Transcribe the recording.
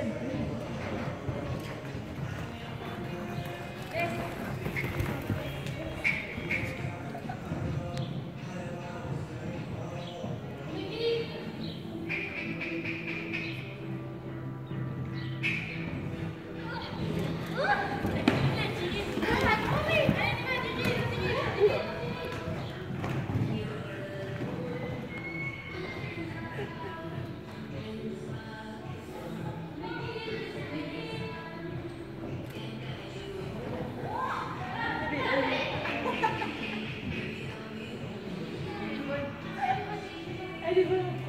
sentido. Ay, di ba nung!